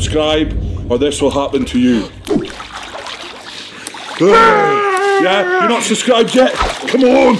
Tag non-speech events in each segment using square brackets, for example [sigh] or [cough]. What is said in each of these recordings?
subscribe, or this will happen to you. yeah, you're not subscribed yet? Come on!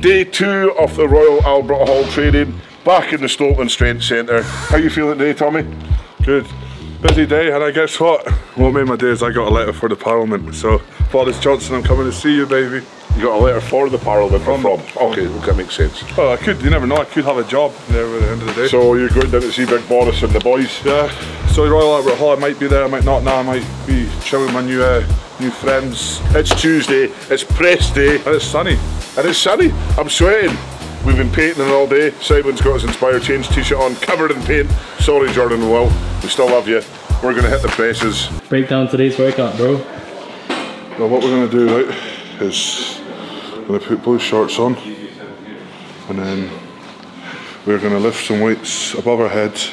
Day two of the Royal Albert Hall training, back in the Stoltman Strength Centre. How you feeling today, Tommy? Good. Busy day, and I guess what? What made my day is I got a letter for the Parliament. So, Boris Johnson, I'm coming to see you, baby. You got a letter for the Parliament from? from. Okay, that makes sense. Well, I could, you never know, I could have a job there at the end of the day. So you're going down to see Big Boris and the boys? Yeah. So Royal Albert Hall, I might be there, I might not now, I might be chilling with my new, uh, new friends. It's Tuesday, it's press day. And it's sunny. And it's sunny. I'm sweating. We've been painting all day. Simon's got his Inspire Change t-shirt on, covered in paint. Sorry, Jordan and Will. We still love you. We're going to hit the presses. Break down today's workout, bro. Well, what we're going to do, right, is I'm going to put blue shorts on. And then we're going to lift some weights above our heads.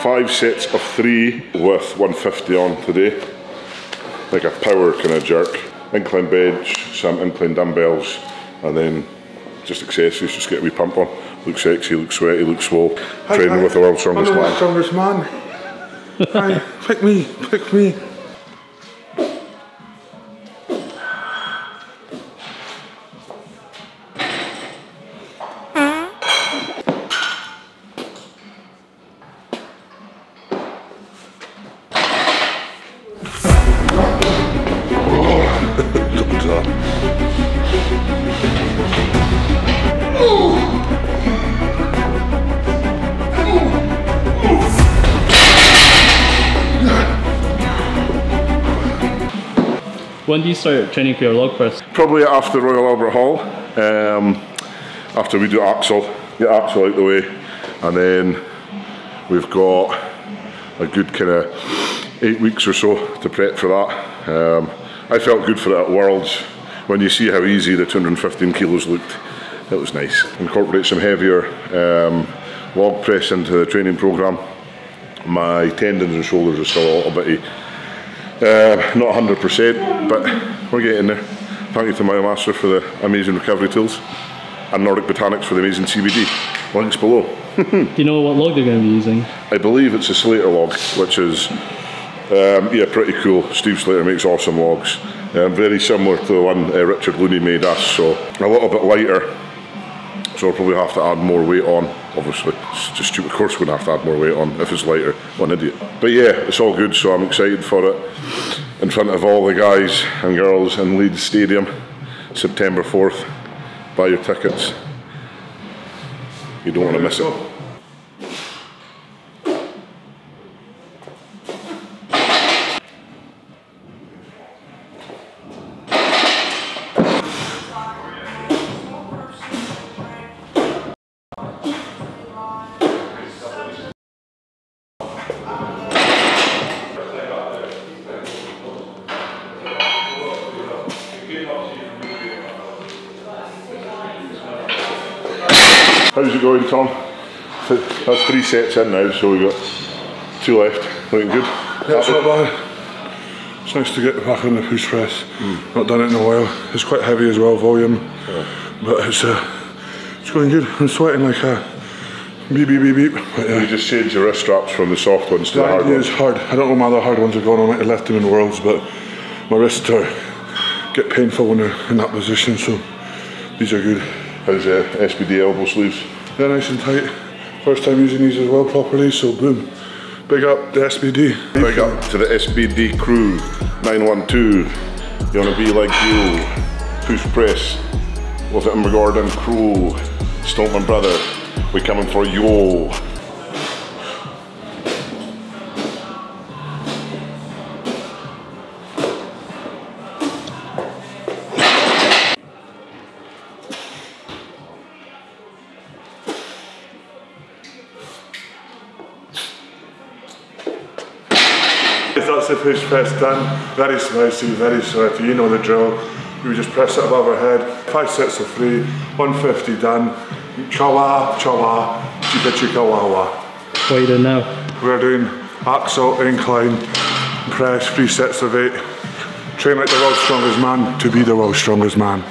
five sets of three with 150 on today. Like a power kind of jerk. Incline bench, some incline dumbbells, and then just accessories, just get a wee pump on. Look sexy, look sweaty, look swole. Training with the world's strongest man. strongest man. Aye, pick me, pick me. When do you start training for your log press? Probably after Royal Albert Hall, um, after we do axle, get axle out the way, and then we've got a good kind of eight weeks or so to prep for that. Um, I felt good for that at Worlds. When you see how easy the 215 kilos looked, it was nice. Incorporate some heavier um, log press into the training program. My tendons and shoulders are still a little bitty. Uh, not 100%, but we're getting there. Thank you to Myomaster for the amazing recovery tools and Nordic Botanics for the amazing CBD. Links below. Do you know what log they're going to be using? I believe it's a Slater log, which is um, yeah pretty cool. Steve Slater makes awesome logs, um, very similar to the one uh, Richard Looney made us, so a little bit lighter. So we'll probably have to add more weight on. Obviously, it's just stupid. Of course, we're gonna have to add more weight on if it's lighter. What an idiot! But yeah, it's all good. So I'm excited for it in front of all the guys and girls in Leeds Stadium, September 4th. Buy your tickets. You don't want to miss it. How's it going, Tom? That's three sets in now, so we've got two left. Looking good. Yeah, it's not bad. It's nice to get back on the push press. Not done it in a while. It's quite heavy as well, volume. Yeah. But it's uh, it's going good. I'm sweating like a beep beep beep beep. But You just changed your wrist straps from the soft ones to The the hard ones. is hard. I don't know why the hard ones are going. I might have left them in worlds, but my wrists are get painful when they're in that position. So these are good. How's uh, SBD elbow sleeves? They're nice and tight. First time using these as well properly. So boom. Big up the SBD. Big up to the SBD crew, 912. You wanna be like you. Push press with the Invergordon crew. Stoltman brother, we coming for you. That's the push press done. Very spicy, very sweaty. You know the drill. We just press it above our head. Five sets of three, 150 done. Chawa, chawa, chika chika wawa. What are you doing now? We're doing axle, incline, press, three sets of eight. Train like the world's strongest man to be the world's strongest man.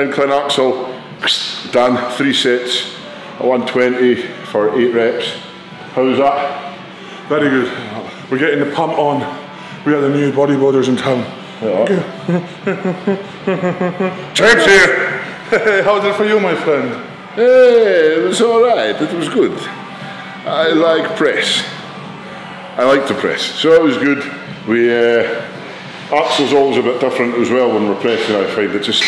Incline axle, done, three sets, at 120 for eight reps. How's that? Very good. We're getting the pump on. We are the new bodybuilders in town. [laughs] James here. [laughs] How's it for you, my friend? Hey, it was alright, it was good. I like press. I like to press, so it was good. We, uh, axle's always a bit different as well when we're pressing, I find it just,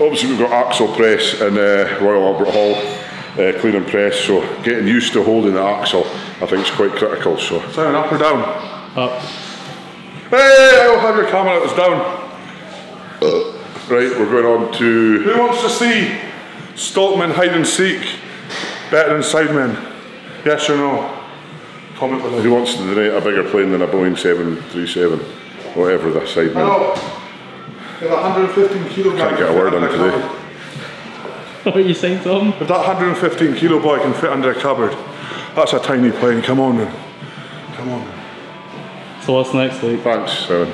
obviously we've got axle press in uh, Royal Albert Hall, uh, clean and press, so getting used to holding the axle I think is quite critical, so. Simon, up or down? Up. Hey, I'll have your camera, it's down. Right, we're going on to, Who wants to see Stoltman hide and seek better than Sidemen? Yes or no? Comment below. who wants to donate a bigger plane than a Boeing 737, whatever the Sidemen. Hello. If 115 kilograms. Can't get a word on today. What are you saying, Tom? If that 115 kilo boy can fit under a cupboard, that's a tiny plane. Come on, man. Come on, man. So what's next week? Thanks, Simon.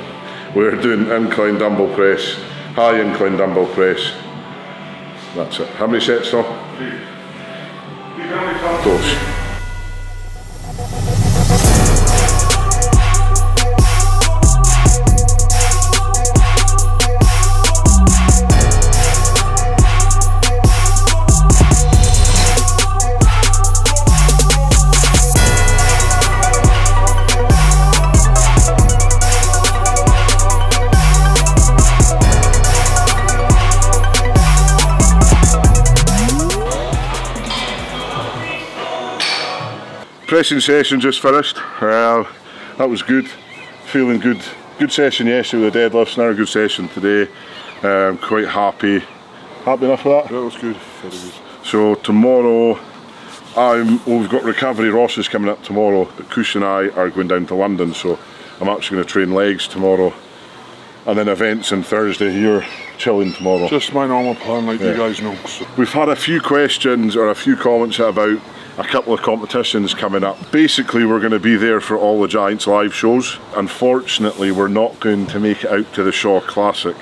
We're doing incline dumbbell press, high incline dumbbell press. That's it. How many sets though? Those. Pressing session just finished. Uh, that was good. Feeling good. Good session yesterday with the deadlifts. Now a good session today. Um, quite happy. Happy enough with that? That was good. Very good. So tomorrow, I'm. Well, we've got recovery. Ross is coming up tomorrow, but Kush and I are going down to London. So I'm actually going to train legs tomorrow, and then events on Thursday. You're chilling tomorrow. Just my normal plan, like you guys know. So. We've had a few questions or a few comments about a couple of competitions coming up. Basically, we're going to be there for all the Giants live shows. Unfortunately, we're not going to make it out to the Shaw Classic.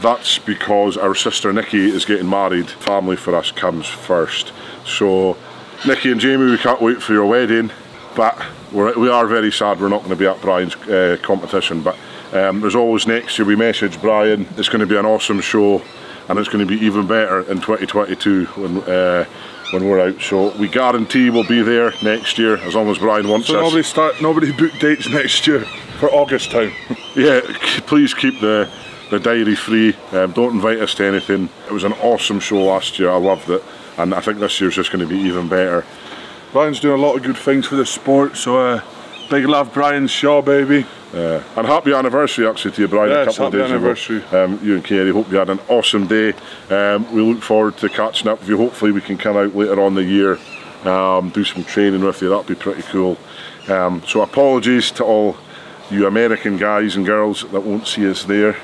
That's because our sister Nikki is getting married. Family for us comes first. So, Nikki and Jamie, we can't wait for your wedding. But we're, we are very sad we're not going to be at Brian's uh, competition. But um, there's always next year. We message Brian. It's going to be an awesome show, and it's going to be even better in 2022 when uh, when we're out. So we guarantee we'll be there next year as long as Brian wants So us. nobody start. Nobody book dates next year for August time. [laughs] Yeah, please keep the the diary free. Um, don't invite us to anything. It was an awesome show last year. I loved it, and I think this year's just going to be even better. Brian's doing a lot of good things for the sport. So uh, big love, Brian Shaw, baby. Uh, and happy anniversary actually to you, Brian. a couple of days anniversary. ago. Um, you and Keri. Hope you had an awesome day. Um, we look forward to catching up with you. Hopefully, we can come out later on the year, um, do some training with you. That'd be pretty cool. Um, so apologies to all you American guys and girls that won't see us there.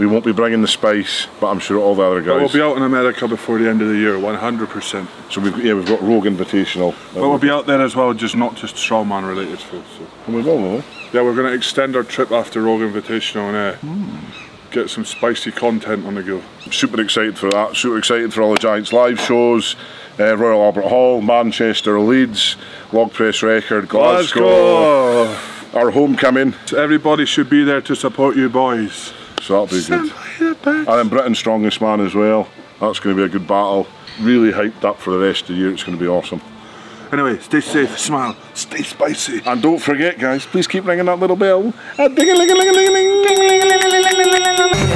We won't be bringing the spice, but I'm sure all the other But we'll be out in America before the end of the year, 100%. so we've yeah we've got Rogue Invitational. But we'll be out there as well, just not just strongman related stuff. So. And we will, will we? Yeah, we're going to extend our trip after Rogue Invitational and uh, get some spicy content on the go. super excited for that. Super excited for all the Giants live shows. Uh, Royal Albert Hall, Manchester, Leeds, Log Press Record, Glasgow. Our homecoming, Everybody should be there to support you boys. So that'll be good. And then Britain's strongest man as well. That's going to be a good battle. Really hyped up for the rest of the year. It's going to be awesome. Anyway, stay safe, smile, stay spicy. And don't forget, guys, please keep ringing that little bell. Uh, Ding-a-ling-a-ling-a-ling-a-ling-a-ling-a-ling.